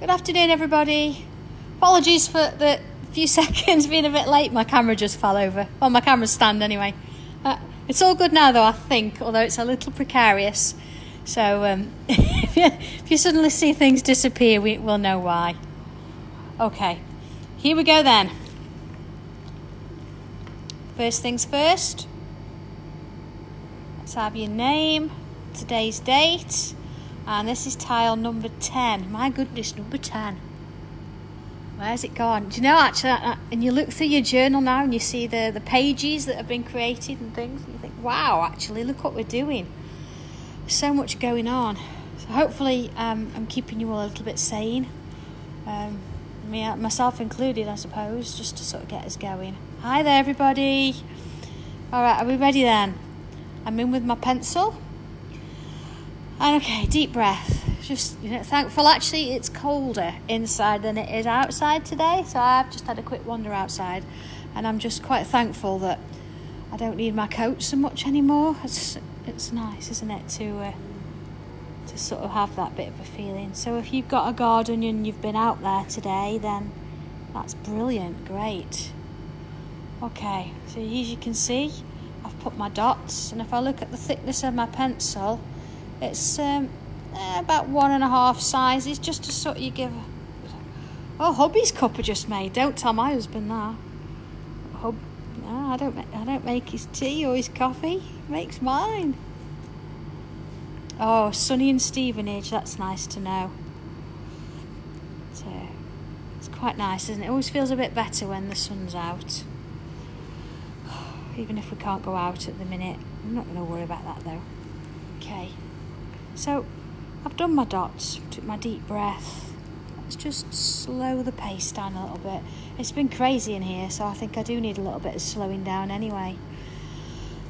Good afternoon, everybody. Apologies for the few seconds being a bit late. My camera just fell over. Well, my camera stand anyway. Uh, it's all good now, though, I think, although it's a little precarious. So um, if, you, if you suddenly see things disappear, we, we'll know why. Okay, here we go then. First things first. Let's have your name, today's date, and this is tile number 10. My goodness, number 10. Where's it gone? Do you know, actually, and you look through your journal now and you see the, the pages that have been created and things, and you think, wow, actually, look what we're doing. There's so much going on. So hopefully, um, I'm keeping you all a little bit sane. Um, me, uh, myself included, I suppose, just to sort of get us going. Hi there, everybody. All right, are we ready then? I'm in with my pencil. And okay, deep breath. Just you know, thankful actually it's colder inside than it is outside today. So I've just had a quick wander outside and I'm just quite thankful that I don't need my coat so much anymore. It's it's nice, isn't it, to uh, to sort of have that bit of a feeling. So if you've got a garden and you've been out there today, then that's brilliant, great. Okay, so as you can see, I've put my dots, and if I look at the thickness of my pencil, it's um, eh, about one and a half sizes, just to sort you give. Oh, hubby's cup I just made. Don't tell my husband that. Hub, no, I don't. Make, I don't make his tea or his coffee. He makes mine. Oh, Sunny and Stevenage. That's nice to know. So, it's quite nice, isn't it? It always feels a bit better when the sun's out even if we can't go out at the minute. I'm not going to worry about that though. Okay, so I've done my dots, took my deep breath. Let's just slow the pace down a little bit. It's been crazy in here, so I think I do need a little bit of slowing down anyway.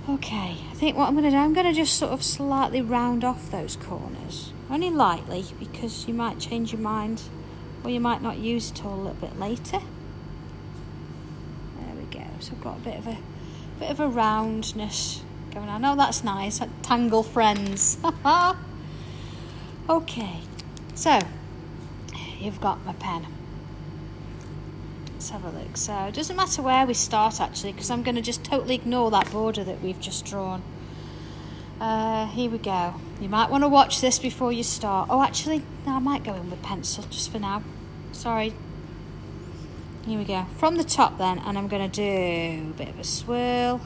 Okay, I think what I'm going to do, I'm going to just sort of slightly round off those corners. Only lightly, because you might change your mind, or you might not use it all a little bit later. There we go. So I've got a bit of a bit of a roundness going on. Oh, that's nice. Tangle friends. okay, so you've got my pen. Let's have a look. So it doesn't matter where we start actually, because I'm going to just totally ignore that border that we've just drawn. Uh, here we go. You might want to watch this before you start. Oh, actually, no, I might go in with pencil just for now. Sorry, here we go. From the top then, and I'm going to do a bit of a swirl.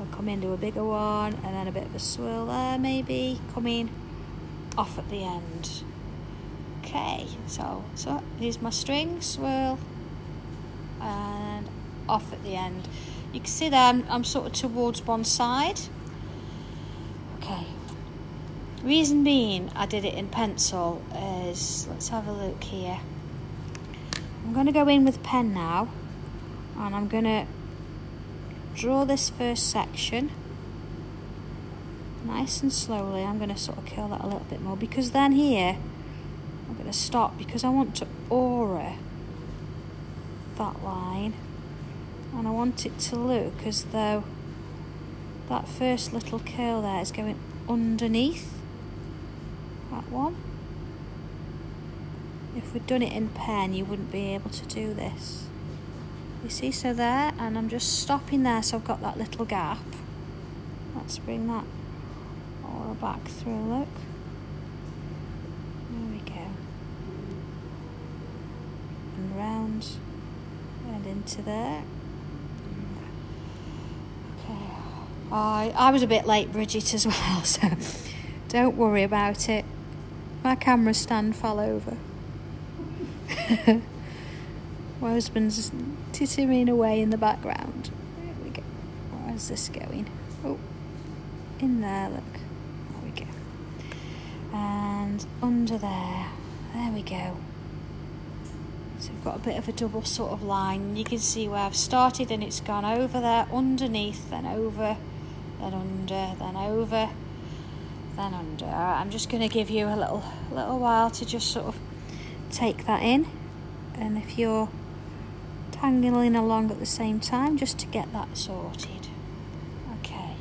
I'll come into a bigger one, and then a bit of a swirl there maybe, coming off at the end. Okay, so, so here's my string, swirl, and off at the end. You can see there I'm, I'm sort of towards one side. Okay. Reason being I did it in pencil is, let's have a look here. I'm going to go in with pen now and I'm going to draw this first section nice and slowly. I'm going to sort of curl that a little bit more because then here I'm going to stop because I want to aura that line and I want it to look as though that first little curl there is going underneath that one. If we'd done it in pen, you wouldn't be able to do this. You see, so there, and I'm just stopping there so I've got that little gap. Let's bring that back through, look. There we go. And round and into there. Okay. I, I was a bit late, Bridget, as well, so don't worry about it. My camera stand fell over. My husband's tittering away in the background. There we go. Where's this going? Oh, in there, look. And under there. There we go. So we've got a bit of a double sort of line. You can see where I've started and it's gone over there, underneath, then over, then under, then over, then under. Right, I'm just going to give you a little, little while to just sort of take that in and if you're tangling along at the same time just to get that sorted okay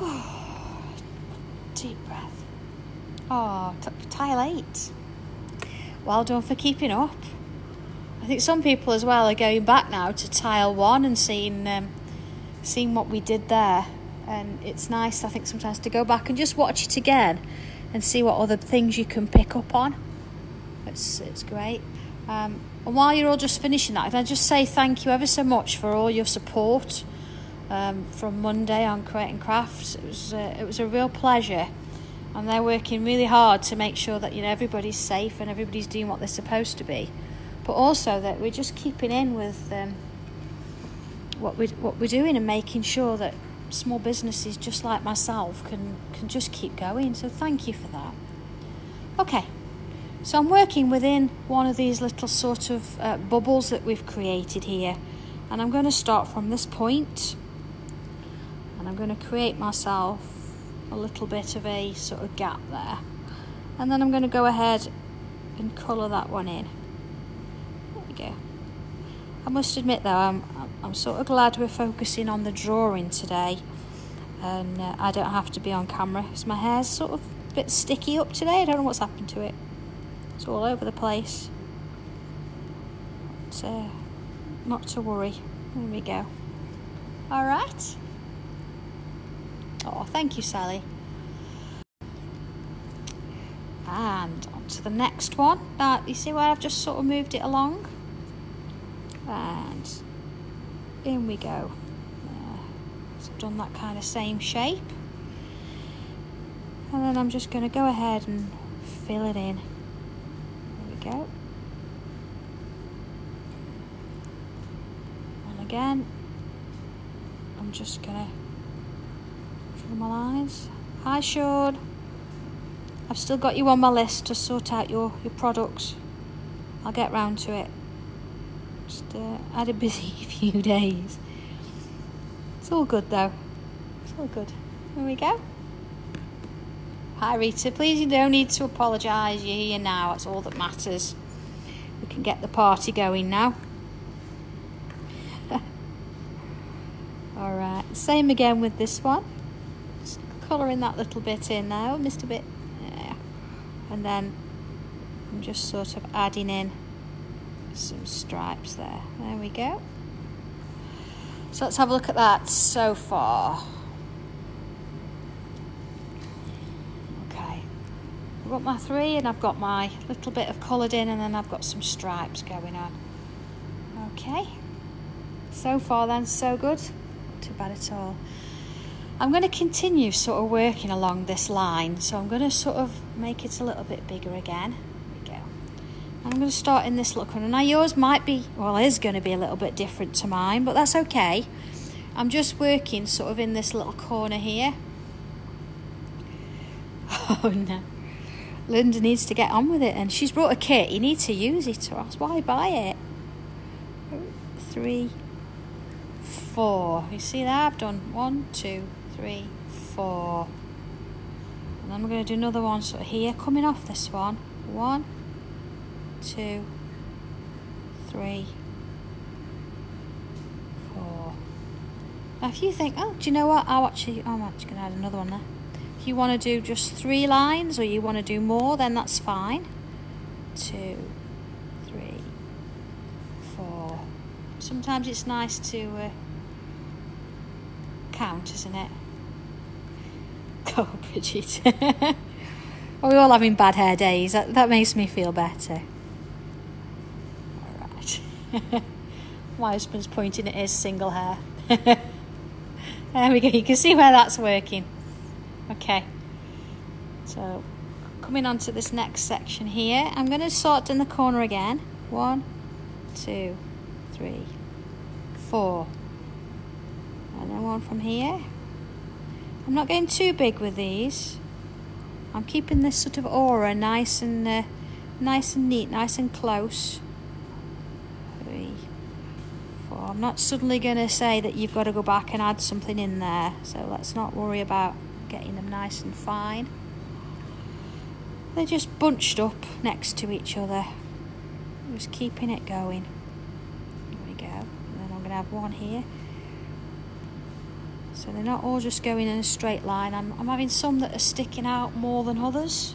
deep breath oh tile 8 well done for keeping up. I think some people as well are going back now to tile one and seeing um, seeing what we did there. And it's nice, I think, sometimes to go back and just watch it again and see what other things you can pick up on. It's it's great. Um, and while you're all just finishing that, can I just say thank you ever so much for all your support um, from Monday on Create and Craft. It was uh, it was a real pleasure, and they're working really hard to make sure that you know everybody's safe and everybody's doing what they're supposed to be, but also that we're just keeping in with um, what we what we're doing and making sure that small businesses just like myself can can just keep going. So thank you for that. Okay. So I'm working within one of these little sort of uh, bubbles that we've created here and I'm going to start from this point and I'm going to create myself a little bit of a sort of gap there. And then I'm going to go ahead and colour that one in. There we go. I must admit though I'm, I'm sort of glad we're focusing on the drawing today. And uh, I don't have to be on camera. Because my hair's sort of a bit sticky up today. I don't know what's happened to it. It's all over the place. So not to worry. There we go. All right Oh, thank you, Sally. And on to the next one. Now, you see where I've just sort of moved it along? And in we go. Uh, so I've done that kind of same shape. And then I'm just going to go ahead and fill it in. There we go. And again, I'm just going to my lines. Hi Sean. I've still got you on my list to sort out your, your products. I'll get round to it. Just uh, had a busy few days. It's all good though. It's all good. There we go. Hi Rita, please you don't need to apologise. You're here now, that's all that matters. We can get the party going now. Alright, same again with this one colouring that little bit in now, missed a bit, yeah. and then I'm just sort of adding in some stripes there. There we go. So let's have a look at that so far. Okay, I've got my three and I've got my little bit of coloured in and then I've got some stripes going on. Okay, so far then so good, not too bad at all. I'm going to continue sort of working along this line so I'm going to sort of make it a little bit bigger again. There we go. I'm going to start in this little corner. now yours might be well is going to be a little bit different to mine but that's okay. I'm just working sort of in this little corner here. Oh no. Linda needs to get on with it and she's brought a kit. You need to use it or else why buy it? Three four. You see that? I've done one two three, four. And then we're going to do another one so here, coming off this one. One, two, three, four. Now if you think, oh, do you know what? I'll actually, I'm actually going to add another one there. If you want to do just three lines or you want to do more, then that's fine. Two, three, four. Sometimes it's nice to uh, count, isn't it? Oh, Bridget. Oh, Are we all having bad hair days? That, that makes me feel better. All right. My husband's pointing at his single hair. there we go. You can see where that's working. Okay. So, coming on to this next section here, I'm going to sort in the corner again. One, two, three, four. And then one from here. I'm not getting too big with these. I'm keeping this sort of aura nice and uh, nice and neat, nice and close. Three, four. I'm not suddenly going to say that you've got to go back and add something in there. So let's not worry about getting them nice and fine. They're just bunched up next to each other. Just keeping it going. There we go. And then I'm going to have one here. So they're not all just going in a straight line. I'm, I'm having some that are sticking out more than others.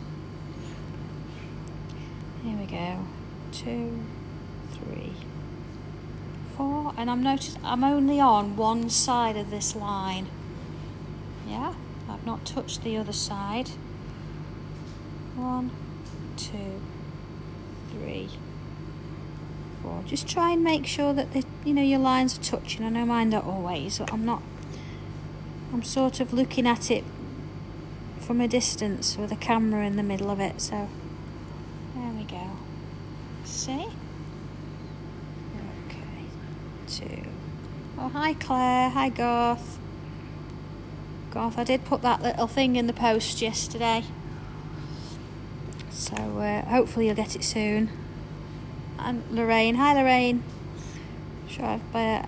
Here we go. Two, three, four. And I'm noticed I'm only on one side of this line. Yeah, I've not touched the other side. One, two, three, four. Just try and make sure that the you know your lines are touching. I know mine don't always, I'm not I'm sort of looking at it from a distance with a camera in the middle of it, so there we go. See? Okay, two. Oh, hi Claire. Hi Garth. Garth, I did put that little thing in the post yesterday. So uh, hopefully you'll get it soon. And Lorraine. Hi Lorraine. Sure, I've, uh,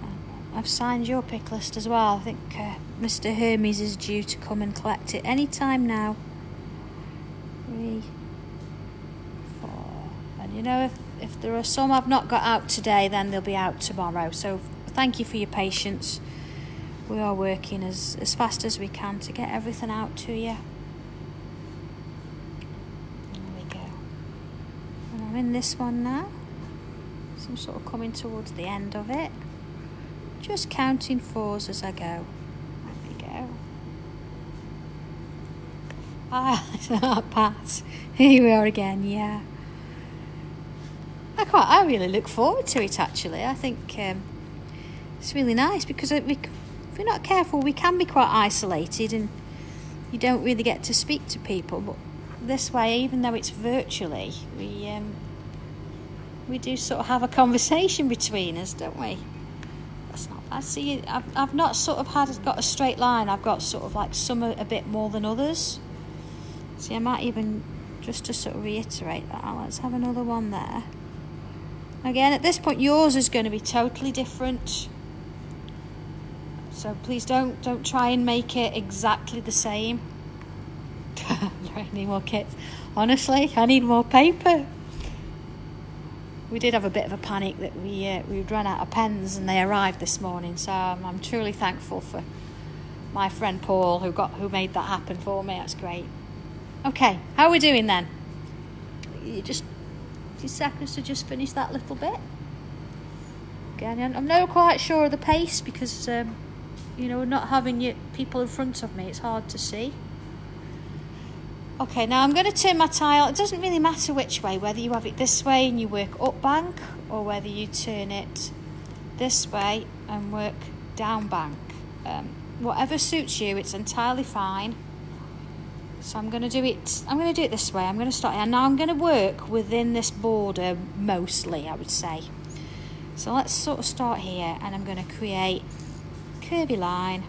I've signed your pick list as well. I think uh, Mr. Hermes is due to come and collect it any time now. Three, four. And you know, if, if there are some I've not got out today, then they'll be out tomorrow. So thank you for your patience. We are working as, as fast as we can to get everything out to you. There we go. And I'm in this one now. So I'm sort of coming towards the end of it. Just counting fours as I go. There we go. Ah, Pat. Here we are again, yeah. I quite, I really look forward to it actually. I think um, it's really nice because we, if we're not careful, we can be quite isolated and you don't really get to speak to people. But this way, even though it's virtually, we um, we do sort of have a conversation between us, don't we? Bad. See, I've, I've not sort of had got a straight line. I've got sort of like some a, a bit more than others. See, I might even just to sort of reiterate that. Let's have another one there. Again, at this point, yours is going to be totally different. So please don't don't try and make it exactly the same. I need more kits. Honestly, I need more paper we did have a bit of a panic that we uh, we ran out of pens and they arrived this morning. So um, I'm truly thankful for my friend Paul who got who made that happen for me. That's great. Okay, how are we doing then? You just few seconds to just finish that little bit. Again, I'm not quite sure of the pace because um, you know not having you, people in front of me, it's hard to see. Okay, now I'm going to turn my tile. It doesn't really matter which way, whether you have it this way and you work up bank or whether you turn it this way and work down bank. Um, whatever suits you, it's entirely fine. So I'm going to do it, I'm going to do it this way. I'm going to start here. Now I'm going to work within this border mostly, I would say. So let's sort of start here and I'm going to create curvy line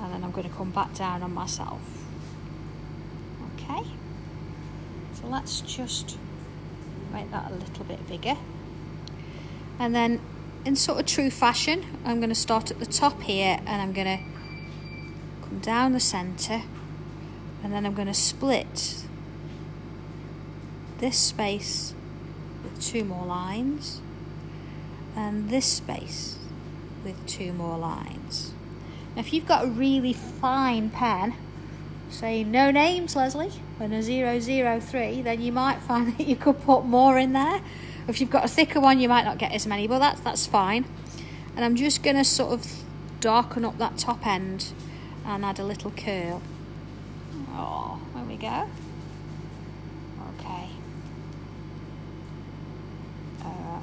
and then I'm going to come back down on myself. Okay, so let's just make that a little bit bigger. And then in sort of true fashion, I'm going to start at the top here and I'm going to come down the centre and then I'm going to split this space with two more lines and this space with two more lines. Now if you've got a really fine pen say no names, Leslie, and a 003, then you might find that you could put more in there. If you've got a thicker one, you might not get as many, but that's, that's fine. And I'm just going to sort of darken up that top end and add a little curl. Oh, there we go. Okay. Uh,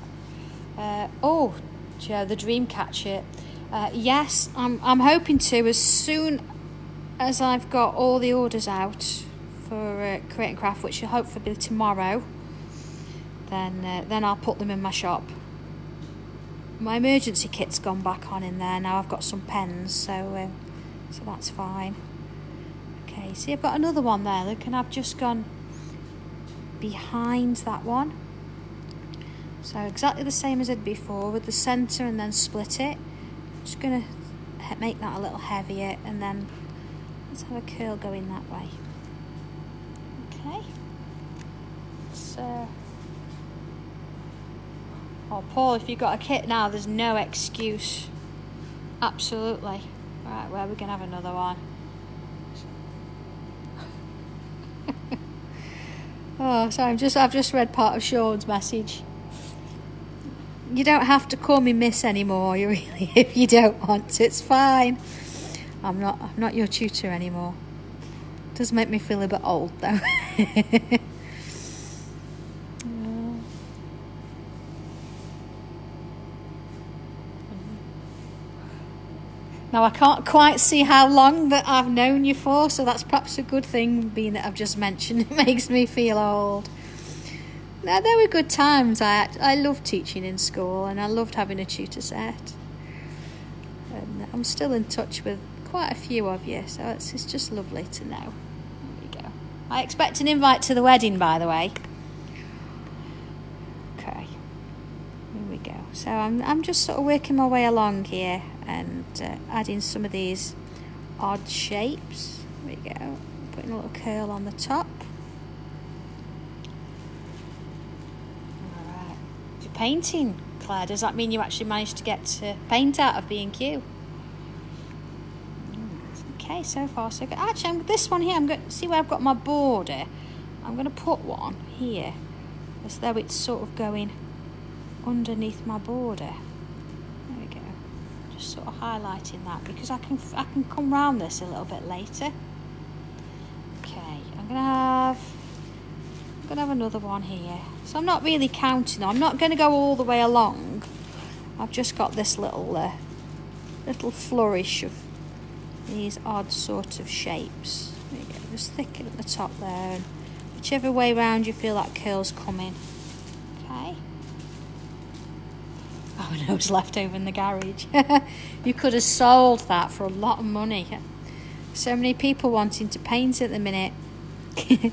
uh, oh, Joe, the dream catcher. Uh, yes, I'm, I'm hoping to as soon as I've got all the orders out for uh, Craft, which will hopefully be tomorrow, then uh, then I'll put them in my shop. My emergency kit's gone back on in there now. I've got some pens, so uh, so that's fine. Okay, see, I've got another one there. Look, and I've just gone behind that one. So exactly the same as I did before with the centre and then split it. Just gonna make that a little heavier and then Let's have a curl going that way. Okay. So, oh, Paul, if you've got a kit now, there's no excuse. Absolutely. Right, well, we can have another one. Oh, so I'm just I've just read part of Sean's message. You don't have to call me Miss anymore, you really if you don't want to. It's fine. I'm not I'm not your tutor anymore. It Does make me feel a bit old though. Now I can't quite see how long that I've known you for, so that's perhaps a good thing, being that I've just mentioned it makes me feel old. Now there were good times. I I loved teaching in school, and I loved having a tutor set. And I'm still in touch with quite a few of you, so it's it's just lovely to know. I expect an invite to the wedding, by the way. Okay. Here we go. So I'm I'm just sort of working my way along here and uh, adding some of these odd shapes. There we go. Putting a little curl on the top. Alright. You're painting, Claire. Does that mean you actually managed to get to paint out of B&Q? Okay, so far so good. Actually, I'm, this one here, I'm going to see where I've got my border. I'm going to put one here as though it's sort of going underneath my border There we go. just sort of highlighting that because I can I can come round this a little bit later. Okay, I'm gonna have I'm gonna have another one here. So I'm not really counting. I'm not going to go all the way along. I've just got this little uh, little flourish of these odd sort of shapes. Just thicken at the top there, and whichever way round you feel that curl's coming. Okay. Oh no, it's left over in the garage. you could have sold that for a lot of money. So many people wanting to paint at the minute.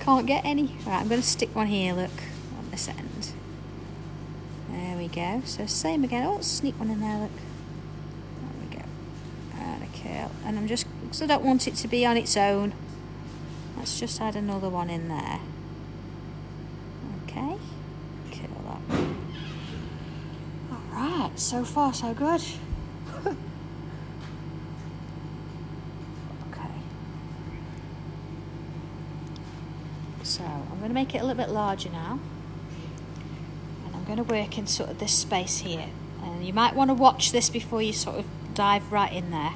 Can't get any. Right, I'm going to stick one here, look, on this end. There we go. So same again. Oh, sneak one in there, look. And I'm just, because I don't want it to be on its own. Let's just add another one in there. Okay. Kill that all right so far so good. okay. So I'm going to make it a little bit larger now. And I'm going to work in sort of this space here. And you might want to watch this before you sort of dive right in there.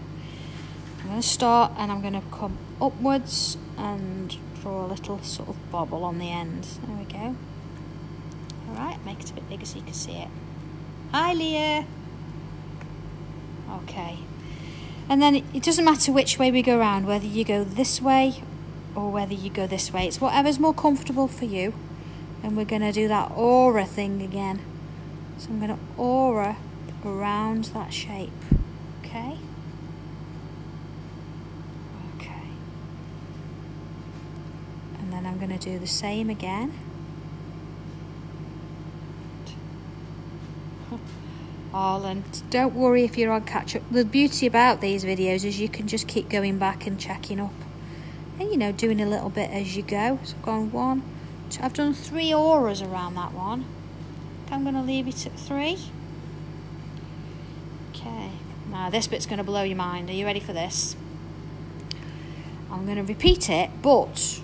I'm going to start and I'm going to come upwards and draw a little sort of bobble on the end. There we go. Alright, make it a bit bigger so you can see it. Hi, Leah. Okay. And then it doesn't matter which way we go around, whether you go this way or whether you go this way. It's whatever's more comfortable for you. And we're going to do that aura thing again. So I'm going to aura around that shape. Okay? Okay. And then I'm going to do the same again. Oh, all and don't worry if you're on catch up the beauty about these videos is you can just keep going back and checking up and you know doing a little bit as you go. So I've gone one two, I've done three auras around that one. I'm going to leave it at three. Okay. Now this bit's going to blow your mind. Are you ready for this? I'm going to repeat it but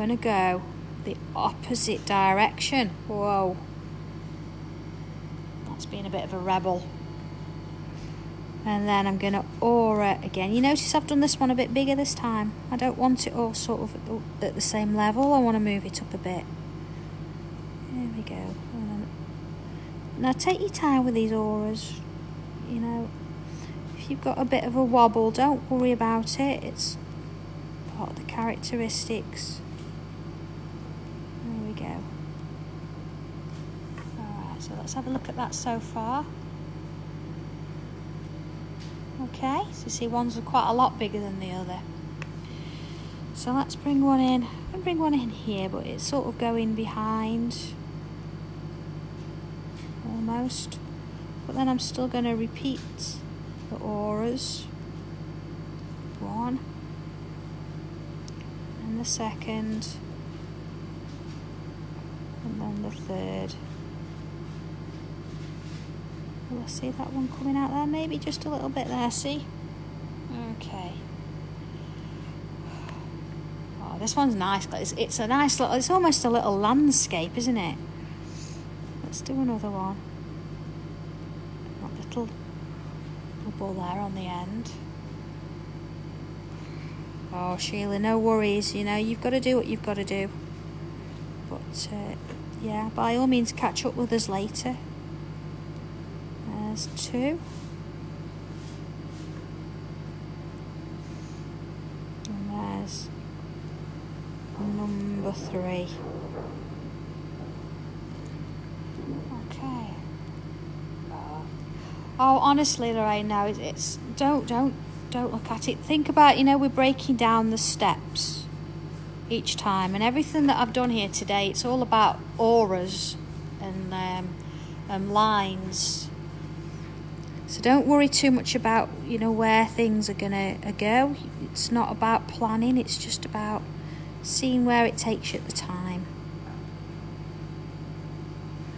going to go the opposite direction whoa That's being a bit of a rebel. And then I'm going to aura again. You notice I've done this one a bit bigger this time. I don't want it all sort of at the same level. I want to move it up a bit. There we go. Now take your time with these auras. You know, if you've got a bit of a wobble, don't worry about it. It's part of the characteristics. So let's have a look at that so far. Okay, so you see one's quite a lot bigger than the other. So let's bring one in. I'm bring one in here, but it's sort of going behind. Almost. But then I'm still going to repeat the auras. One. And the second. And then the third. Will I see that one coming out there? Maybe just a little bit there, see? Okay. Oh, this one's nice. It's, it's a nice little, it's almost a little landscape, isn't it? Let's do another one. That little bubble there on the end. Oh, Sheila, no worries. You know, you've got to do what you've got to do. But, uh, yeah, by all means, catch up with us later. There's two. And there's number three. Okay. Oh, honestly, Lorraine, now it's, it's don't don't don't look at it. Think about, you know, we're breaking down the steps each time, and everything that I've done here today, it's all about auras and um, um, lines. So don't worry too much about, you know, where things are gonna go. It's not about planning. It's just about seeing where it takes you at the time.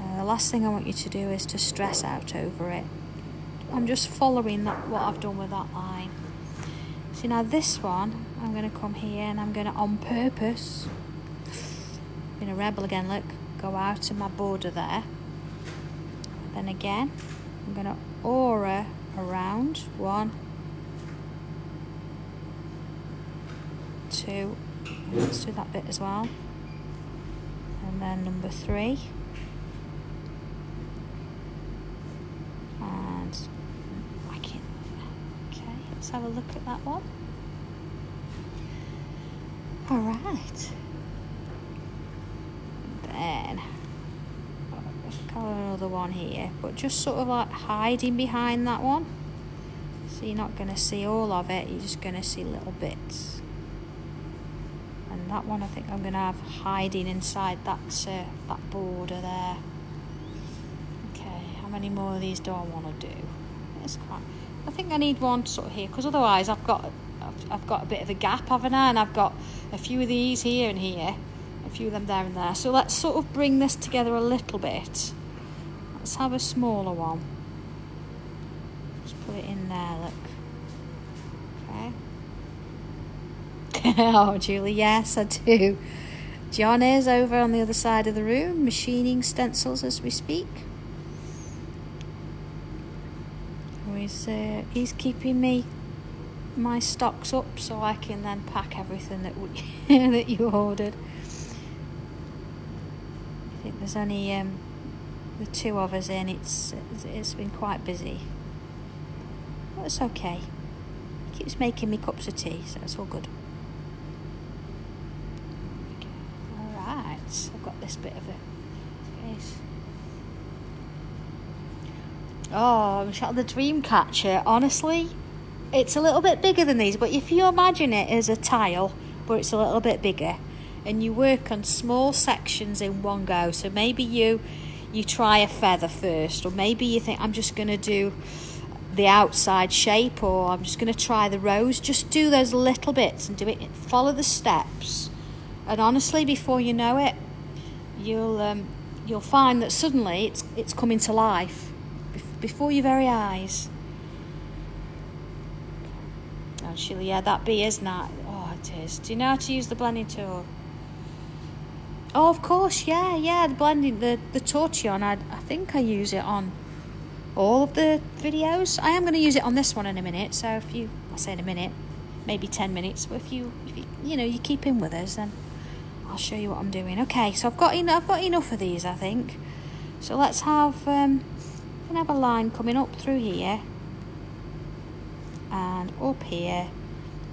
Uh, the last thing I want you to do is to stress out over it. I'm just following that what I've done with that line. See now this one, I'm going to come here and I'm going to on purpose, being a rebel again, look, go out of my border there. Then again, I'm to aura around, one, two, let's do that bit as well. And then number three. and okay let's have a look at that one. All right. Then, color another one here, but just sort of like hiding behind that one. So you're not going to see all of it, you're just going to see little bits. And that one I think I'm going to have hiding inside that, uh, that border there. Okay, how many more of these do I want to do? It's quite I think I need one sort of here because otherwise I've got I've, I've got a bit of a gap, haven't I? And I've got a few of these here and here, a few of them there and there. So let's sort of bring this together a little bit. Let's have a smaller one. Just put it in there, look. Okay. oh, Julie, yes, I do. John is over on the other side of the room, machining stencils as we speak. he's uh, he's keeping me my stocks up so I can then pack everything that we, that you ordered. I think there's only um, the two of us in. It's it's been quite busy, but it's okay. He keeps making me cups of tea, so it's all good. All right, I've got this bit of space. Oh, Michelle, the Dreamcatcher, honestly, it's a little bit bigger than these, but if you imagine it as a tile, but it's a little bit bigger, and you work on small sections in one go, so maybe you you try a feather first, or maybe you think I'm just going to do the outside shape, or I'm just going to try the rose. Just do those little bits and do it. Follow the steps, and honestly, before you know it, you'll um, you'll find that suddenly it's it's coming to life before your very eyes. Sheila, yeah, that bee is not. Oh, it is. Do you know how to use the blending tool? Oh, of course, yeah, yeah. The blending, the the tortillon. I I think I use it on all of the videos. I am going to use it on this one in a minute. So if you, I'll say in a minute, maybe ten minutes. But if you, if you, you know, you keep in with us, then I'll show you what I'm doing. Okay, so I've got enough. I've got enough of these, I think. So let's have. Um, have a line coming up through here and up here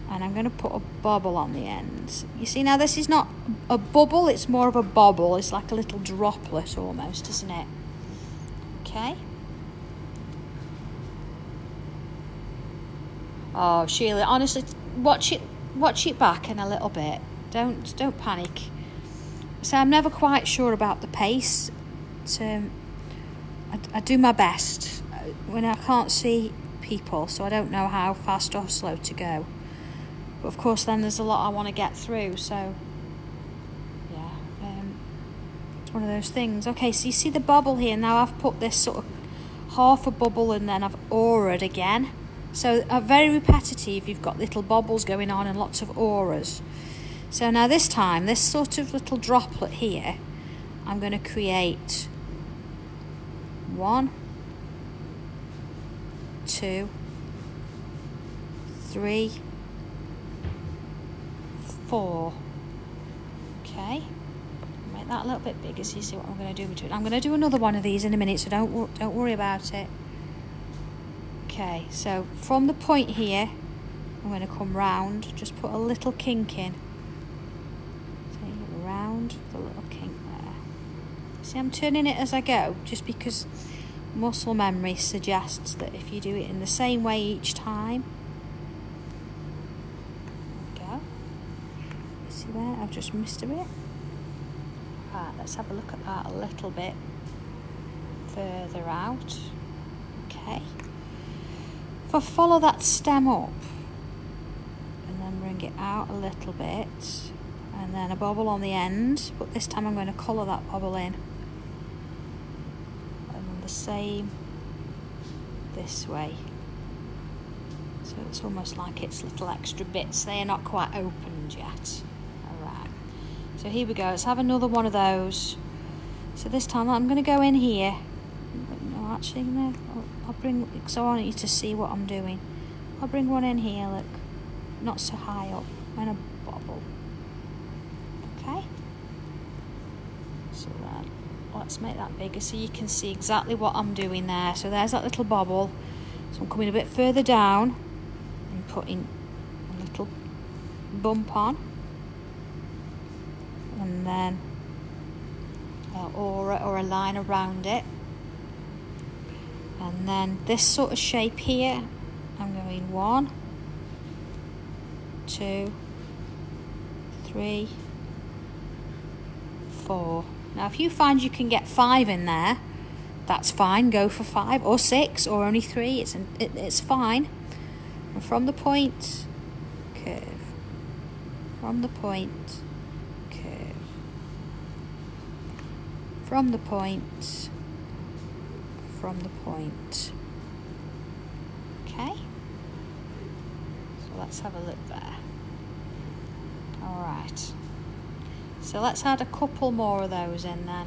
and I'm going to put a bubble on the end. You see now this is not a bubble, it's more of a bobble. It's like a little droplet almost, isn't it? Okay. Oh, Sheila, honestly, watch it, watch it back in a little bit. Don't, don't panic. So I'm never quite sure about the pace. To, I, I do my best when I can't see people, so I don't know how fast or slow to go. But of course, then there's a lot I want to get through, so yeah, um, it's one of those things. Okay, so you see the bubble here. Now I've put this sort of half a bubble and then I've auraed again. So uh, very repetitive. You've got little bubbles going on and lots of auras. So now this time, this sort of little droplet here, I'm going to create one, two, three, four. Okay, make that a little bit bigger so you see what I'm going to do between. I'm going to do another one of these in a minute, so don't don't worry about it. Okay, so from the point here, I'm going to come round, just put a little kink in. See, round the little kink there. See, I'm turning it as I go, just because muscle memory suggests that if you do it in the same way each time, go. There, I've just missed a bit. Right, let's have a look at that a little bit further out. Okay. If I follow that stem up and then bring it out a little bit and then a bobble on the end, but this time I'm going to colour that bobble in and the same this way. So it's almost like it's little extra bits. They are not quite opened yet. So here we go. Let's have another one of those. So this time I'm going to go in here. No, actually, no. I'll, bring, because I want you to see what I'm doing. I'll bring one in here, look. Not so high up. And a bobble. Okay. So that let's make that bigger so you can see exactly what I'm doing there. So there's that little bobble. So I'm coming a bit further down and putting a little bump on. Then uh, an aura or a line around it. And then this sort of shape here, I'm going one, two, three, four. Now, if you find you can get five in there, that's fine. Go for five or six or only three. It's it, it's fine. And from the point, curve. From the point, curve. From the point, from the point. Okay. So let's have a look there. All right. So let's add a couple more of those in then.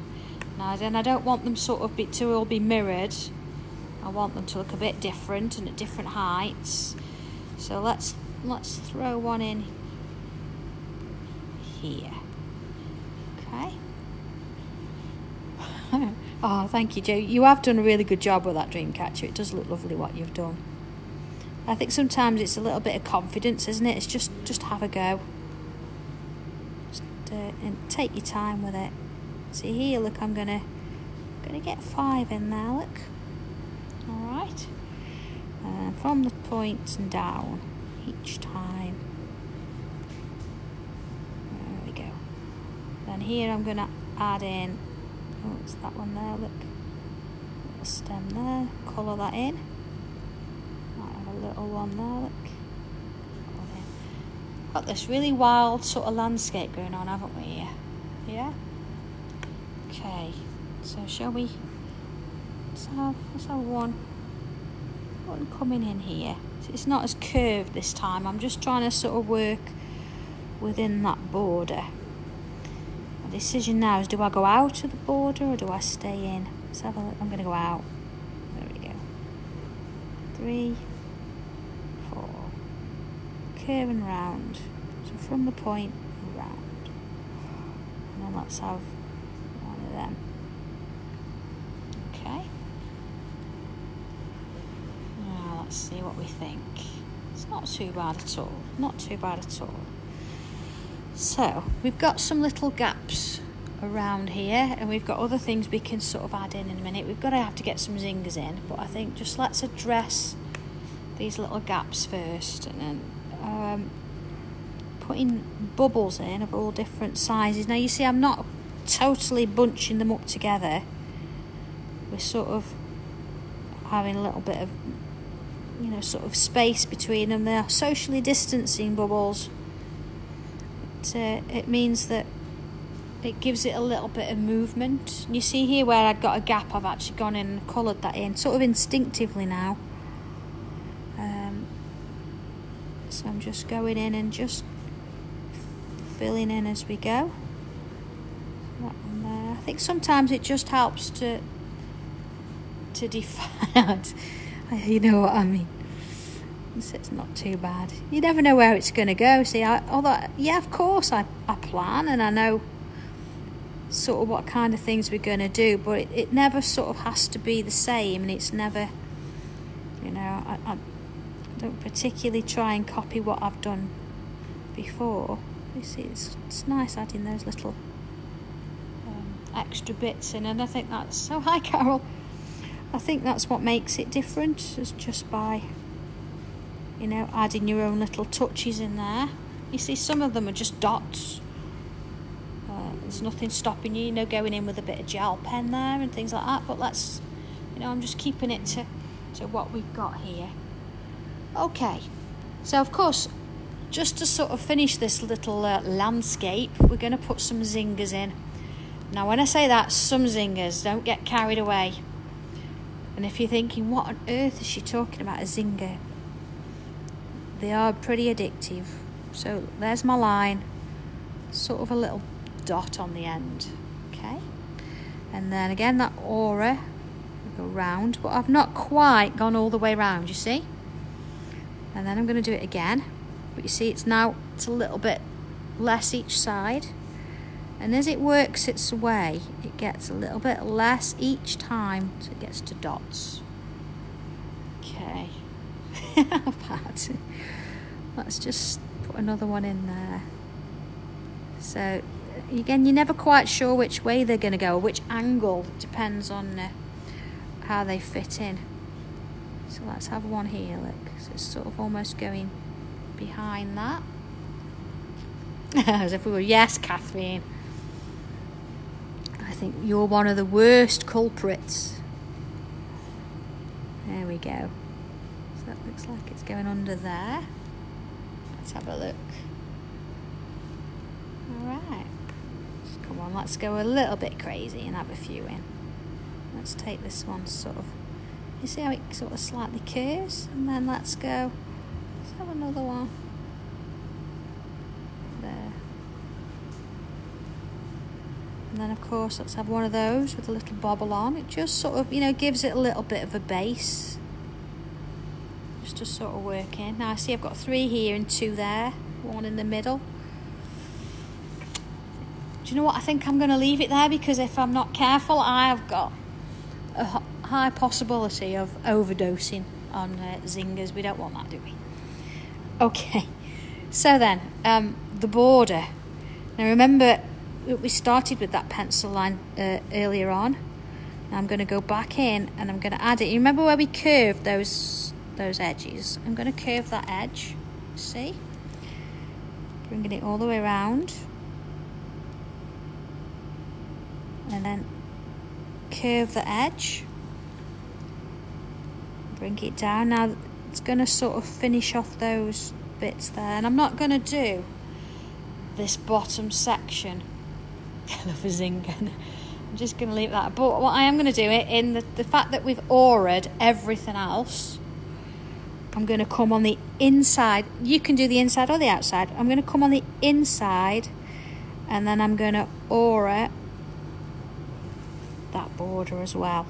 Now then I don't want them sort of be, to all be mirrored. I want them to look a bit different and at different heights. So let's let's throw one in here. Okay. Oh, thank you, Joe. You have done a really good job with that dream catcher. It does look lovely what you've done. I think sometimes it's a little bit of confidence, isn't it? It's just just have a go Just uh, and take your time with it. See here, look, I'm gonna gonna get five in there. Look, all right. And from the point and down each time. There we go. Then here I'm gonna add in. Oh, it's that one there. Look, little stem there. Colour that in. Might have a little one there. Look got this really wild sort of landscape going on, haven't we? Yeah? Okay, so shall we let's have, let's have one, one coming in here. it's not as curved this time, I'm just trying to sort of work within that border. Decision now is do I go out of the border or do I stay in? Let's have a look. I'm going to go out. There we go. Three, four. curving round. So from the point round. And then let's have one of them. Okay. Now let's see what we think. It's not too bad at all. Not too bad at all. So we've got some little gaps around here and we've got other things we can sort of add in in a minute. We've got to have to get some zingers in but I think just let's address these little gaps first and then um, putting bubbles in of all different sizes. Now you see I'm not totally bunching them up together. We're sort of having a little bit of you know sort of space between them. They're socially distancing bubbles. It, uh, it means that it gives it a little bit of movement. You see here where I'd got a gap, I've actually gone in and coloured that in, sort of instinctively now. So I'm just going in and just filling in as we go. That one there. I think sometimes it just helps to to define. you know what I mean. So it's not too bad. You never know where it's going to go. See, I, although yeah, of course I, I plan and I know sort of what kind of things we're going to do, but it, it never sort of has to be the same, and it's never, you know, I, I don't particularly try and copy what I've done before. You see, it's, it's nice adding those little um, extra bits in, and I think that's so. Hi, Carol. I think that's what makes it different, is just by, you know, adding your own little touches in there. You see, some of them are just dots. Uh, there's nothing stopping you, you know, going in with a bit of gel pen there and things like that. But let's, you know, I'm just keeping it to, to what we've got here. Okay, so of course, just to sort of finish this little uh, landscape, we're going to put some zingers in. Now, when I say that, some zingers, don't get carried away. And if you're thinking, what on earth is she talking about, a zinger? They are pretty addictive. So there's my line, sort of a little dot on the end, okay? And then again, that aura, go round, but I've not quite gone all the way round, you see? And then I'm going to do it again. But you see, it's now, it's a little bit less each side. And as it works its way, it gets a little bit less each time, so it gets to dots. Okay. bad. Let's just put another one in there. So, again, you're never quite sure which way they're going to go, which angle. depends on uh, how they fit in. So let's have one here, look. So it's sort of almost going behind that. As if we were, yes, Catherine. I think you're one of the worst culprits. There we go. Looks like it's going under there. Let's have a look. Alright. Come on, let's go a little bit crazy and have a few in. Let's take this one sort of you see how it sort of slightly curves? And then let's go, let's have another one. There. And then of course let's have one of those with a little bobble on. It just sort of, you know, gives it a little bit of a base. Just sort of working. Now I see I've got three here and two there. One in the middle. Do you know what? I think I'm going to leave it there because if I'm not careful, I've got a high possibility of overdosing on uh, zingers. We don't want that, do we? Okay, so then um, the border. Now remember, we started with that pencil line uh, earlier on. I'm going to go back in and I'm going to add it. You remember where we curved those those edges? I'm going to curve that edge. See? Bringing it all the way around. And then curve the edge bring it down. Now it's going to sort of finish off those bits there. And I'm not going to do this bottom section. I love a zinger. I'm just going to leave that. But what I am going to do it in the, the fact that we've auraed everything else, I'm going to come on the inside. You can do the inside or the outside. I'm going to come on the inside and then I'm going to aura that border as well.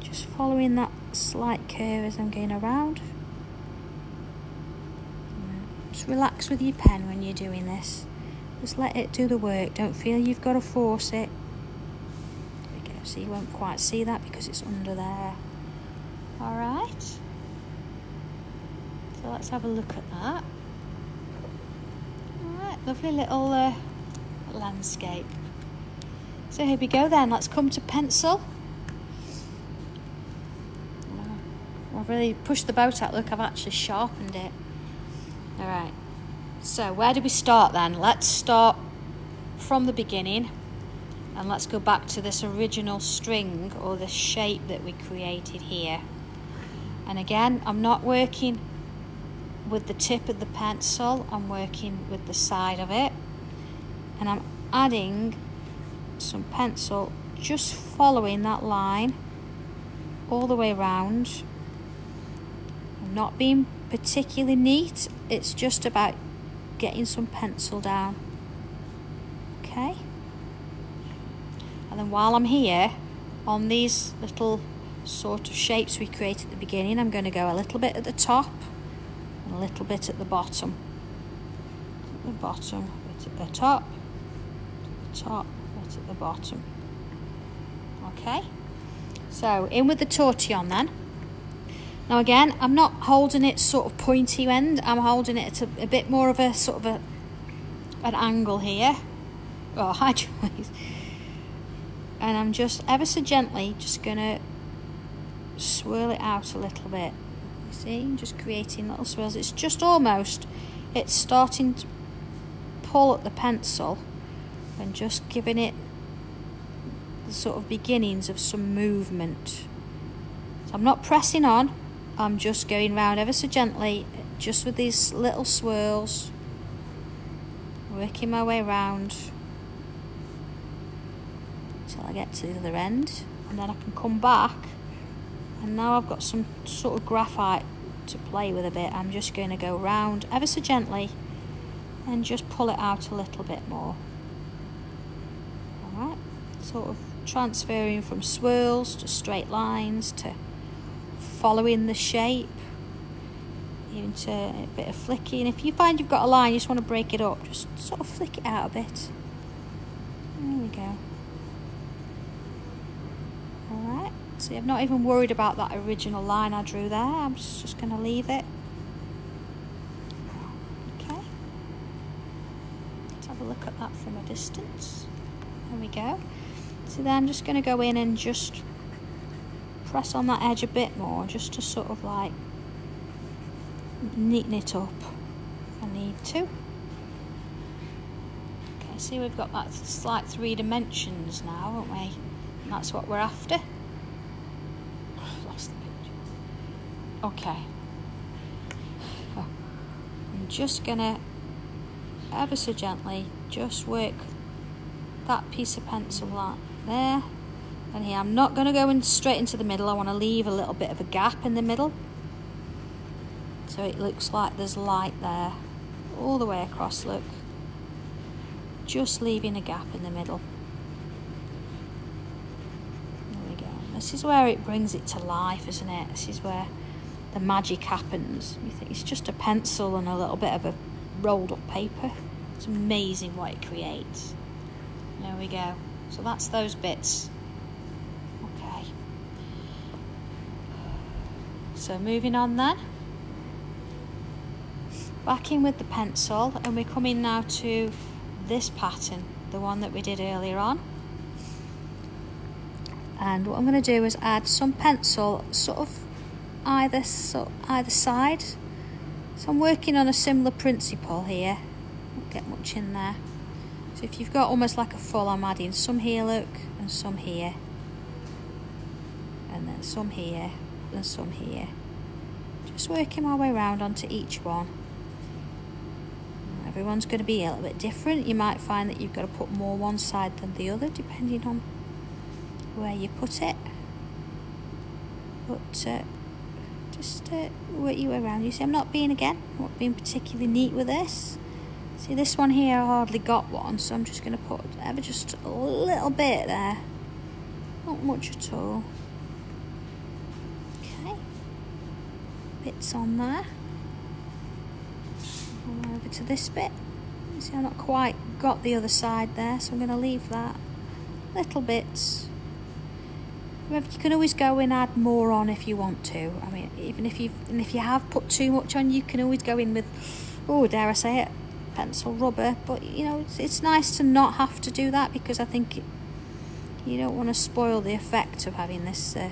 Just following that slight curve as I'm going around. Just relax with your pen when you're doing this. Just let it do the work. Don't feel you've got to force it. There we go. So you won't quite see that because it's under there. Alright. So let's have a look at that. Alright, lovely little uh, landscape. So here we go then. Let's come to pencil. I've really pushed the boat out. Look, I've actually sharpened it. All right. So where do we start then? Let's start from the beginning and let's go back to this original string or the shape that we created here. And again, I'm not working with the tip of the pencil, I'm working with the side of it. And I'm adding some pencil just following that line all the way around not being particularly neat. It's just about getting some pencil down. Okay. And then while I'm here, on these little sort of shapes we created at the beginning, I'm going to go a little bit at the top a little bit at the bottom. At the bottom, bit at the top, the top, bit at the bottom. Okay. So in with the tortillon then. Now again, I'm not holding it sort of pointy end. I'm holding it at a, a bit more of a sort of a an angle here. Oh, hi Joyce. And I'm just ever so gently just gonna swirl it out a little bit. See, just creating little swirls. It's just almost, it's starting to pull at the pencil and just giving it the sort of beginnings of some movement. So I'm not pressing on, I'm just going round ever so gently, just with these little swirls, working my way round until I get to the other end, and then I can come back. And now I've got some sort of graphite to play with a bit. I'm just going to go round ever so gently and just pull it out a little bit more. Alright, sort of transferring from swirls to straight lines to following the shape even to a bit of flicking. If you find you've got a line, you just want to break it up, just sort of flick it out a bit. There we go. Alright, see I'm not even worried about that original line I drew there, I'm just, going to leave it. Okay, let's have a look at that from a distance. There we go. So then I'm just going to go in and just press on that edge a bit more just to sort of like neaten it up if I need to. Okay, see we've got that slight three dimensions now, haven't we? And that's what we're after. Okay. I'm just gonna ever so gently just work that piece of pencil like there. And here I'm not going to go in straight into the middle. I want to leave a little bit of a gap in the middle. So it looks like there's light there. All the way across look. Just leaving a gap in the middle. There we go. This is where it brings it to life isn't it? This is where the magic happens you think it's just a pencil and a little bit of a rolled up paper it's amazing what it creates there we go so that's those bits. Okay. So moving on then. Back in with the pencil and we're coming now to this pattern, the one that we did earlier on. And what I'm going to do is add some pencil sort of either, so, either side. So I'm working on a similar principle here. Won't get much in there. So if you've got almost like a full, I'm adding some here, look, and some here. And then some here, and some here. Just working my way around onto each one. Everyone's going to be a little bit different. You might find that you've got to put more one side than the other, depending on where you put it. But uh, just uh, work your way around. You see, I'm not being, again, not being particularly neat with this. See this one here, I hardly got one, so I'm just going to put ever just a little bit there. Not much at all. Okay. Bits on there. over to this bit. See, I've not quite got the other side there, so I'm going to leave that. Little bits. You can always go and add more on if you want to. I mean, even if you and if you have put too much on, you can always go in with, oh, dare I say it, pencil rubber. But you know it's, it's nice to not have to do that because I think it, you don't want to spoil the effect of having this uh,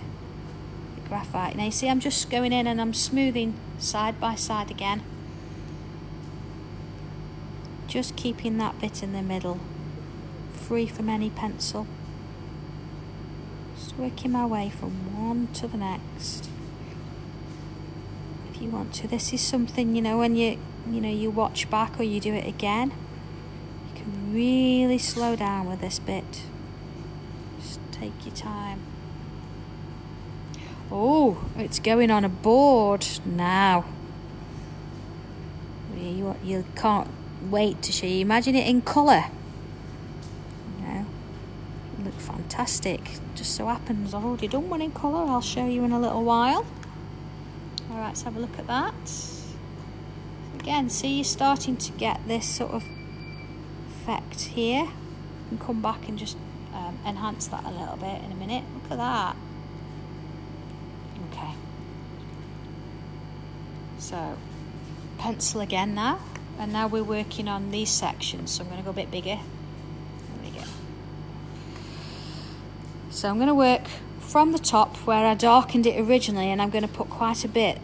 graphite. Now you see I'm just going in and I'm smoothing side by side again. Just keeping that bit in the middle free from any pencil just working my way from one to the next if you want to this is something you know when you you know you watch back or you do it again you can really slow down with this bit just take your time oh it's going on a board now you, you can't wait to show you. Imagine it in colour. You know, look fantastic. Just so happens I've already done one in colour. I'll show you in a little while. All right, let's have a look at that. Again, see you're starting to get this sort of effect here. And come back and just um, enhance that a little bit in a minute. Look at that. Okay. So, pencil again now. And now we're working on these sections. So I'm going to go a bit bigger. There we go. So I'm going to work from the top where I darkened it originally and I'm going to put quite a bit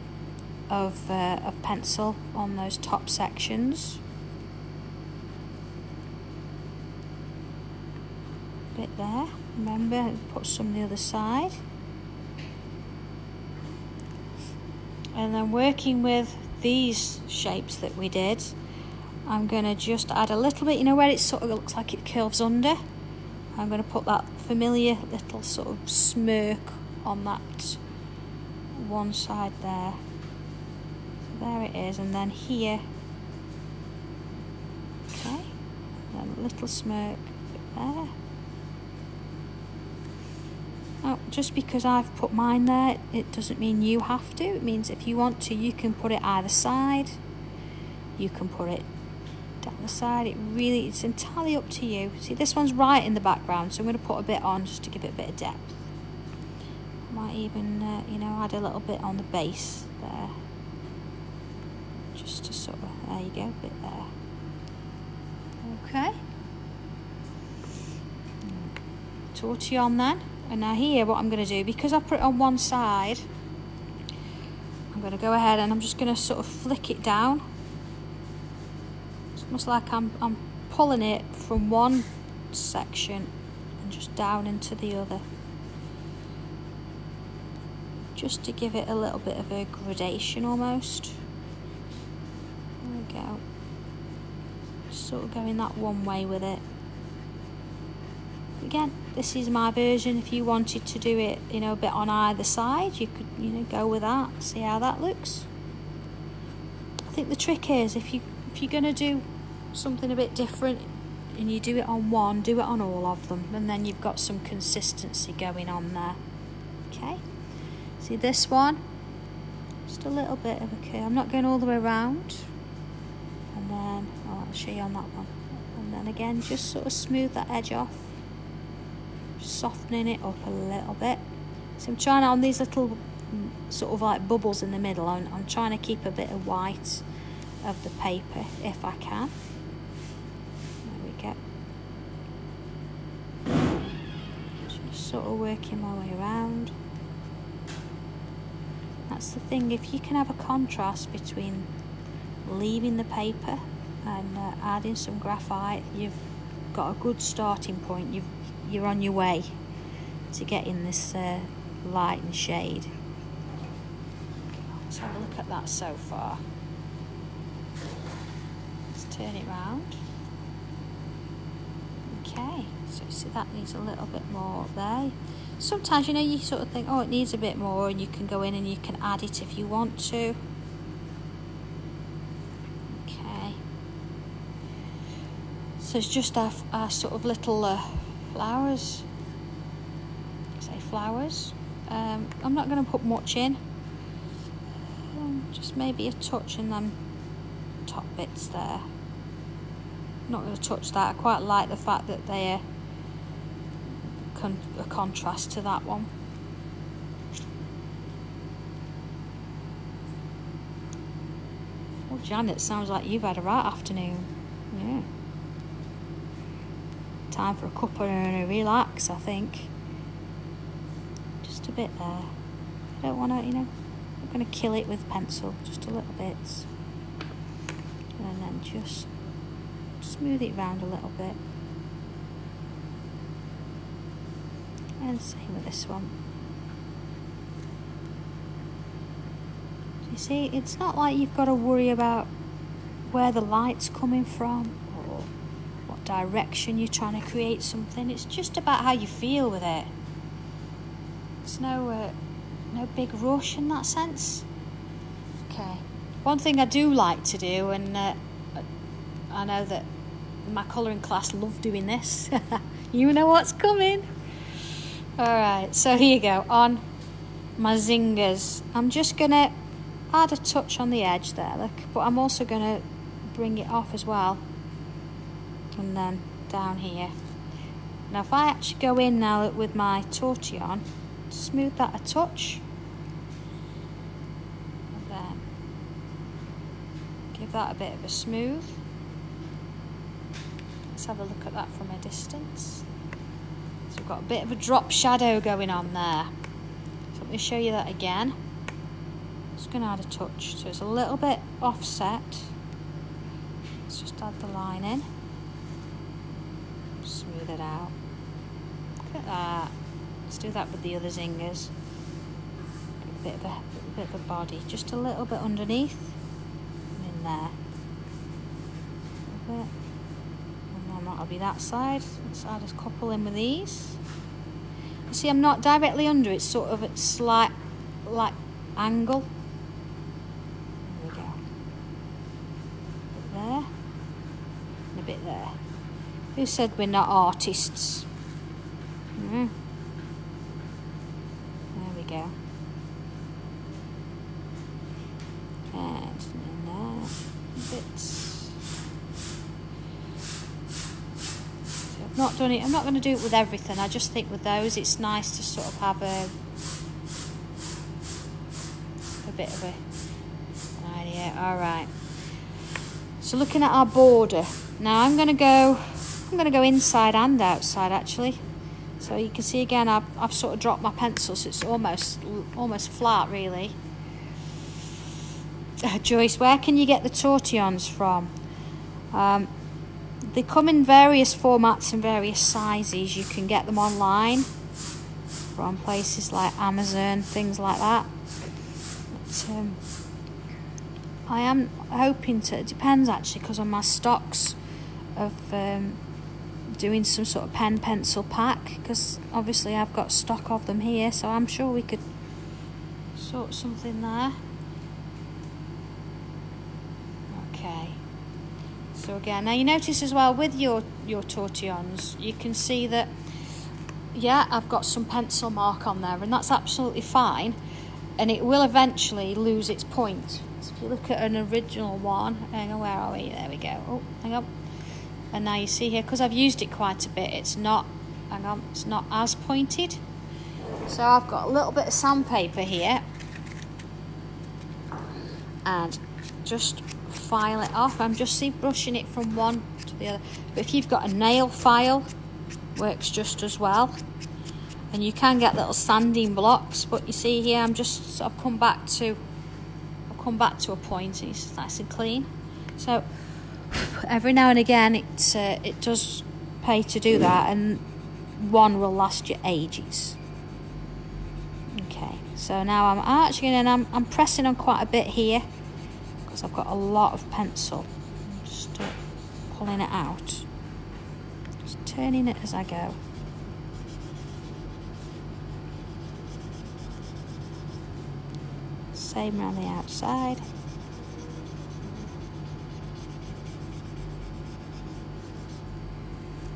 of, uh, of pencil on those top sections. Bit there. Remember, put some on the other side. And then working with these shapes that we did, I'm going to just add a little bit, you know where it sort of looks like it curves under? I'm going to put that familiar little sort of smirk on that one side there. So There it is, and then here, okay, then a little smirk there. Oh, just because I've put mine there, it doesn't mean you have to. It means if you want to, you can put it either side. You can put it down the side. It really, it's entirely up to you. See, this one's right in the background, so I'm going to put a bit on just to give it a bit of depth. Might even, uh, you know, add a little bit on the base there. Just to sort of, there you go, a bit there. Okay. Tortillon then. And now here, what I'm going to do, because I put it on one side, I'm going to go ahead and I'm just going to sort of flick it down. It's almost like I'm, I'm pulling it from one section and just down into the other. Just to give it a little bit of a gradation almost. There we go. Sort of going that one way with it again this is my version if you wanted to do it you know a bit on either side you could you know go with that see how that looks I think the trick is if you if you're going to do something a bit different and you do it on one do it on all of them and then you've got some consistency going on there. Okay? See this one? Just a little bit of a curve. I'm not going all the way around. And then oh, I'll show you on that one. And then again just sort of smooth that edge off. Softening it up a little bit. So I'm trying on these little mm, sort of like bubbles in the middle, I'm, I'm trying to keep a bit of white of the paper if I can. There we go. Just sort of working my way around. That's the thing, if you can have a contrast between leaving the paper and uh, adding some graphite, you've got a good starting point. You've you're on your way to getting this uh, light and shade. Let's have a look at that so far. Turn it round. Okay, so see that needs a little bit more there. Sometimes, you know, you sort of think, oh, it needs a bit more, and you can go in and you can add it if you want to. Okay. So it's just our, our sort of little uh, flowers. Say flowers. Um, I'm not going to put much in. Um, just maybe a touch in them top bits there. Not going to touch that. I quite like the fact that they're con a contrast to that one. Oh, Janet, sounds like you've had a right afternoon. Yeah time for a cuppa and a relax, I think. Just a bit there. I don't want to, you know, I'm going to kill it with pencil, just a little bit. And then just smooth it round a little bit. And same with this one. You see, it's not like you've got to worry about where the light's coming from or what direction you're trying to create something. It's just about how you feel with it. It's no uh, no big rush in that sense. Okay. One thing I do like to do, and uh, I know that my colouring class love doing this. you know what's coming. Alright, so here you go. On my zingers. I'm just going to add a touch on the edge there, look. But I'm also going to bring it off as well. And then down here. Now if I actually go in now with my tortillon, smooth that a touch. And then give that a bit of a smooth. Have a look at that from a distance. So we've got a bit of a drop shadow going on there. So let me show you that again. Just going to add a touch. So it's a little bit offset. Let's just add the line in. Smooth it out. Look at that. Let's do that with the other zingers. bit of a, bit of a body. Just a little bit underneath. In there. A bit. And then that'll be that side. Let's add a couple in with these. You see, I'm not directly under, it's sort of at slight, like, angle. There we go. A bit there, and a bit there. Who said we're not artists? Mm. There we go. And in there, bits. not done it. I'm not going to do it with everything. I just think with those, it's nice to sort of have a a bit of a idea. All right. So looking at our border now, I'm going to go. I'm going to go inside and outside actually. So you can see again, I've, I've sort of dropped my pencil, so it's almost almost flat really. Uh, Joyce, where can you get the tortillons from? Um, they come in various formats and various sizes. You can get them online from places like Amazon, things like that. But, um, I am hoping to, it depends actually, because on my stocks of um, doing some sort of pen pencil pack, because obviously I've got stock of them here, so I'm sure we could sort something there. So again, now you notice as well with your, your tortillons, you can see that, yeah, I've got some pencil mark on there and that's absolutely fine. And it will eventually lose its point. So if you look at an original one, hang on, where are we? There we go. Oh, hang on. And now you see here, because I've used it quite a bit, it's not, hang on, it's not as pointed. So I've got a little bit of sandpaper here. And just file it off. I'm just see brushing it from one to the other. But if you've got a nail file, works just as well. And you can get little sanding blocks, but you see here I'm just I've come back to I've come back to a point and it's nice and clean. So every now and again it uh, it does pay to do that and one will last you ages. Okay, so now I'm arching and I'm I'm pressing on quite a bit here because I've got a lot of pencil. Just uh, pulling it out. Just turning it as I go. Same around the outside.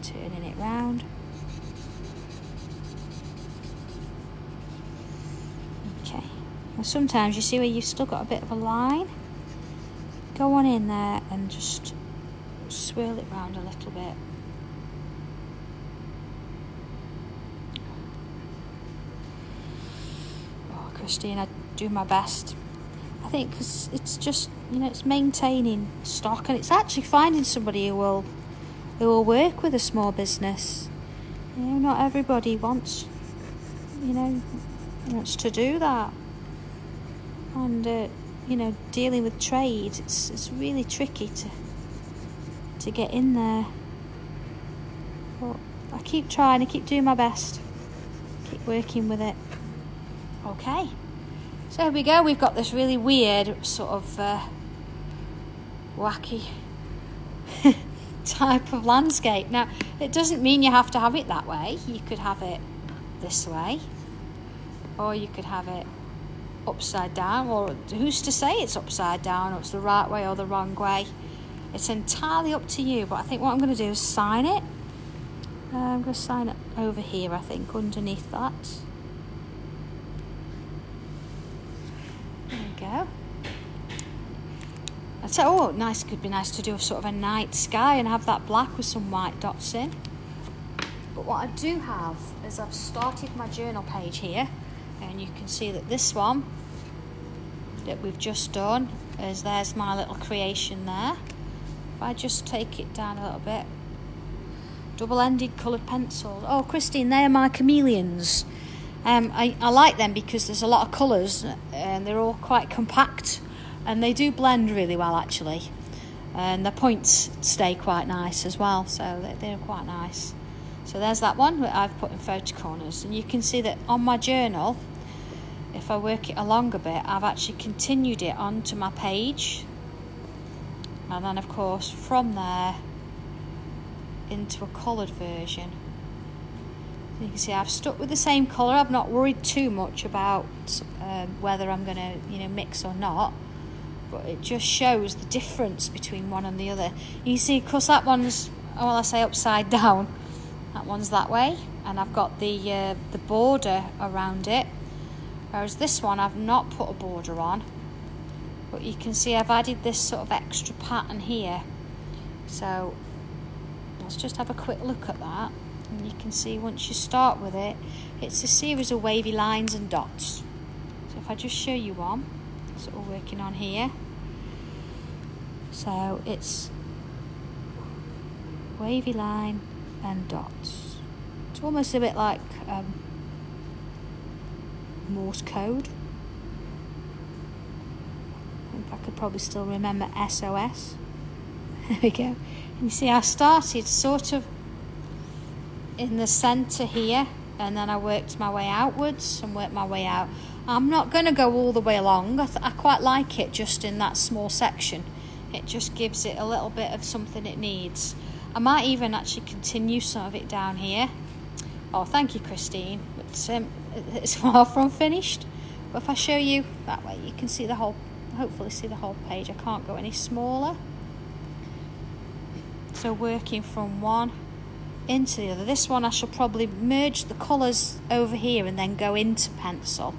Turning it round. Okay. Well, sometimes you see where you've still got a bit of a line go on in there and just swirl it round a little bit. Oh, Christine, I do my best. I think because it's just you know it's maintaining stock and it's actually finding somebody who will who will work with a small business. You know, not everybody wants you know wants to do that, and. Uh, you know, dealing with trade, it's it's really tricky to to get in there. But I keep trying, I keep doing my best, keep working with it. Okay, so here we go. We've got this really weird sort of uh, wacky type of landscape. Now, it doesn't mean you have to have it that way. You could have it this way, or you could have it upside down, or who's to say it's upside down or it's the right way or the wrong way? It's entirely up to you, but I think what I'm going to do is sign it. Uh, I'm going to sign it over here, I think, underneath that. There we go. I said, oh, nice. Could be nice to do a sort of a night sky and have that black with some white dots in. But what I do have is I've started my journal page here, and you can see that this one that we've just done is there's my little creation there. If I just take it down a little bit, double-ended coloured pencils. Oh, Christine, they are my chameleons. Um, I, I like them because there's a lot of colours and they're all quite compact and they do blend really well actually and the points stay quite nice as well so they're quite nice so there's that one that I've put in photo corners and you can see that on my journal if I work it along a bit I've actually continued it onto my page. And then of course from there into a coloured version. You can see I've stuck with the same colour. I've not worried too much about um, whether I'm going to you know mix or not. But it just shows the difference between one and the other. You see, because that one's, well, I say upside down, that one's that way, and I've got the uh, the border around it, whereas this one I've not put a border on. But you can see I've added this sort of extra pattern here. So let's just have a quick look at that. And you can see once you start with it, it's a series of wavy lines and dots. So if I just show you one, sort of working on here. So it's wavy line and dots. It's almost a bit like um, Morse code. I think I could probably still remember SOS. There we go. And you see, I started sort of in the centre here, and then I worked my way outwards and worked my way out. I'm not going to go all the way along. I, I quite like it just in that small section. It just gives it a little bit of something it needs. I might even actually continue some of it down here. Oh, thank you, Christine. It's, um, it's far from finished. But if I show you that way, you can see the whole, hopefully see the whole page. I can't go any smaller. So working from one into the other. This one I shall probably merge the colours over here and then go into pencil.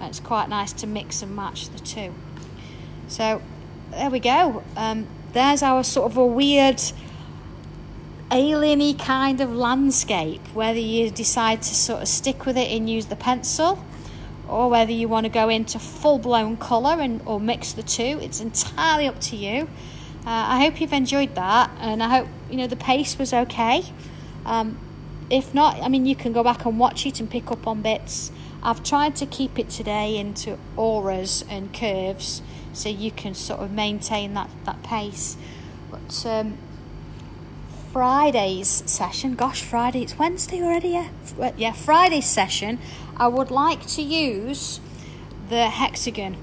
And it's quite nice to mix and match the two. So there we go. Um, there's our sort of a weird alieny kind of landscape, whether you decide to sort of stick with it and use the pencil or whether you want to go into full-blown colour and or mix the two it's entirely up to you. Uh, I hope you've enjoyed that and I hope you know the pace was okay. Um, if not I mean you can go back and watch it and pick up on bits. I've tried to keep it today into auras and curves so you can sort of maintain that, that pace. But um, Friday's session, gosh, Friday, it's Wednesday already, yeah? Yeah, Friday's session, I would like to use the hexagon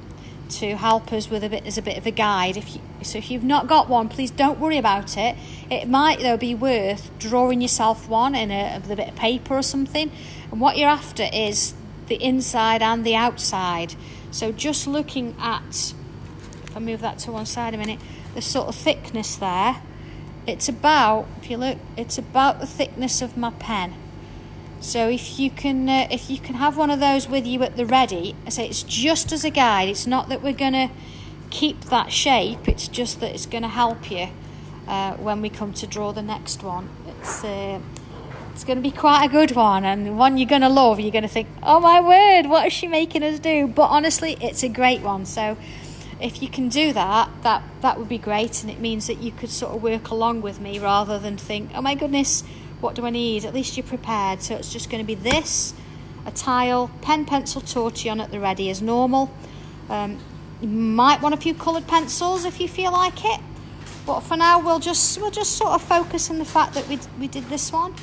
to help us with a bit as a bit of a guide. If you, so, if you've not got one, please don't worry about it. It might though be worth drawing yourself one in a, a bit of paper or something. And what you're after is the inside and the outside. So just looking at, if I move that to one side a minute, the sort of thickness there, it's about, if you look, it's about the thickness of my pen. So if you can, uh, if you can have one of those with you at the ready, I say it's just as a guide. It's not that we're going to keep that shape. It's just that it's going to help you uh, when we come to draw the next one. It's uh, it's going to be quite a good one and one you're going to love. You're going to think, oh my word, what is she making us do? But honestly, it's a great one. So if you can do that, that, that would be great. And it means that you could sort of work along with me rather than think, oh my goodness, what do I need? At least you're prepared. So it's just going to be this, a tile, pen, pencil, tortillon at the ready as normal. Um, you might want a few coloured pencils if you feel like it. But for now, we'll just we'll just sort of focus on the fact that we, we did this one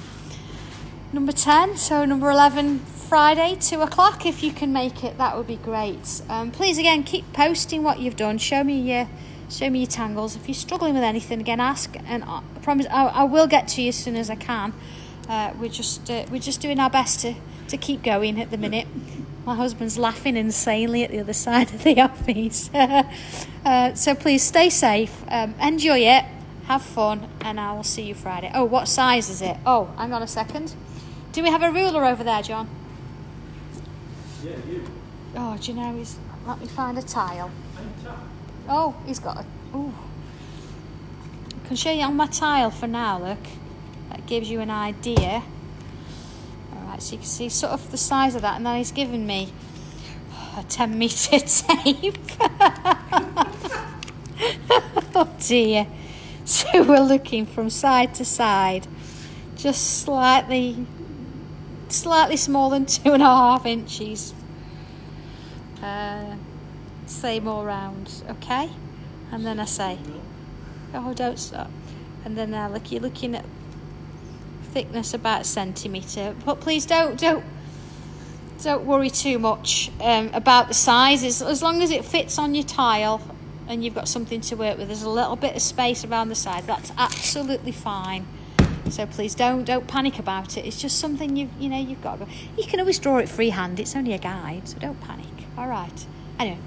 number 10 so number 11 friday 2 o'clock if you can make it that would be great um, please again keep posting what you've done show me your show me your tangles if you're struggling with anything again ask and i promise i, I will get to you as soon as i can uh, we're just uh, we're just doing our best to to keep going at the minute My husband's laughing insanely at the other side of the office. uh, so please stay safe, um, enjoy it, have fun, and I will see you Friday. Oh, what size is it? Oh, hang on a second. Do we have a ruler over there, John? Yeah, you. Oh, do you know, he's. Let me find a tile. Oh, he's got a. Ooh. I can show you on my tile for now, look. That gives you an idea. Alright, so you can see sort of the size of that, and then he's given me a 10 metre tape. oh dear. So we're looking from side to side, just slightly, slightly smaller than two and a half inches. Uh, same all round, okay? And then I say, oh, don't stop. And then I look, you're looking at thickness about a centimetre. But please don't, don't, don't worry too much um, about the sizes. As, long as it fits on your tile and you've got something to work with, there's a little bit of space around the sides. That's absolutely fine. So please don't don't panic about it. It's just something you you know you've got to. You can always draw it freehand. It's only a guide, so don't panic. All right. Anyway,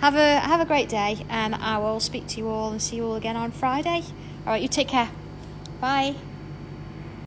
have a have a great day, and I will speak to you all and see you all again on Friday. All right. You take care. Bye.